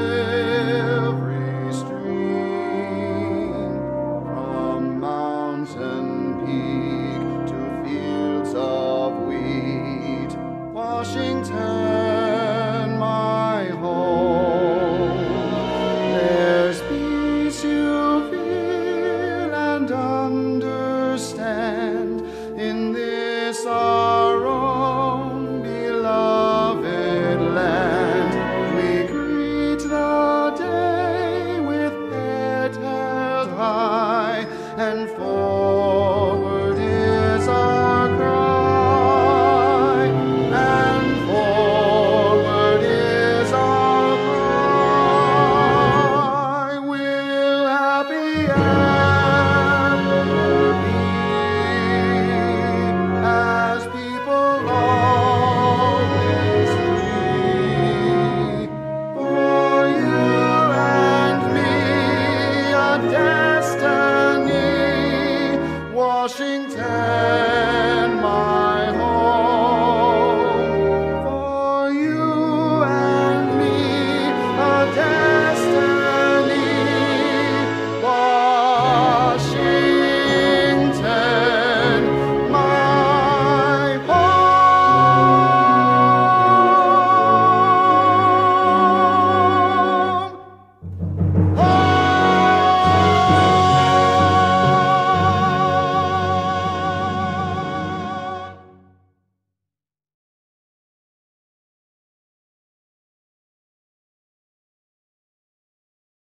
by and forward. washing